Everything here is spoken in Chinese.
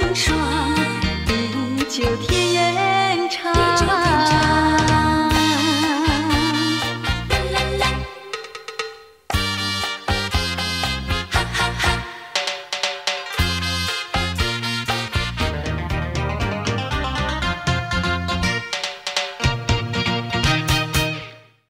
灯霜，地久天。